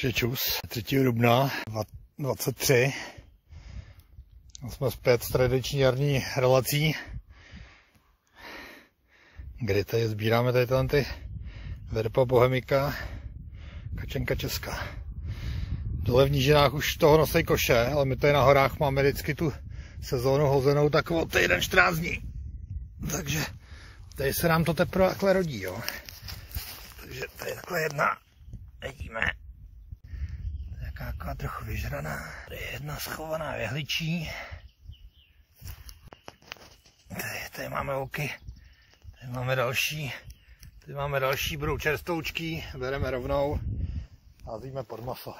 Takže čus, 3. dubna 23. Jsme zpět s tradiční jarní relací, kdy tady sbíráme tady ty Verpa Bohemika, Kačenka Česká. Dole v nížinách už toho nosej koše, ale my tady na horách máme vždycky tu sezónu hozenou tak o týden 14 dní. Takže tady se nám to teprve takhle rodí, jo. Takže tady je takhle jedna, vidíme, Jaká trochu vyžraná. Tady je jedna schovaná jehličí. Tady, tady máme oky. Tady máme další. Tady máme další, budou čerstoučky. Bereme rovnou. Házíme pod maso.